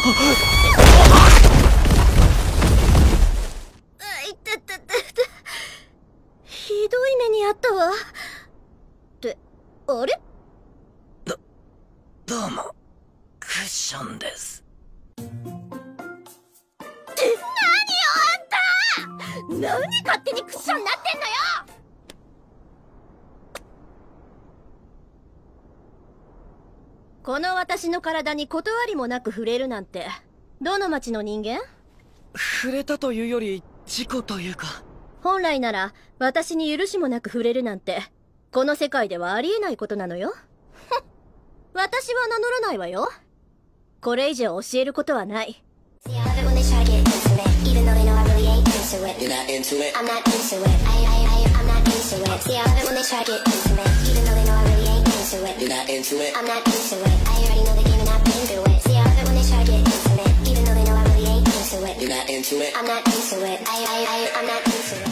いてててて。ひどい目にあったわ。って、あれ？ど、どうも、クッションです。って何よあんた何勝手にクッションになってんのよこの私の体に断りもなく触れるなんて、どの町の人間触れたというより、事故というか。本来なら、私に許しもなく触れるなんて、この世界ではありえないことなのよ。私は名乗らないわよ。これ以上教えることはない。into it. I'm not into it. I already know the game and I've been through it. See, I love it when they try to get intimate, even though they know I really ain't into it. You're not into it. I'm not into it. I, I, I, I'm not into it.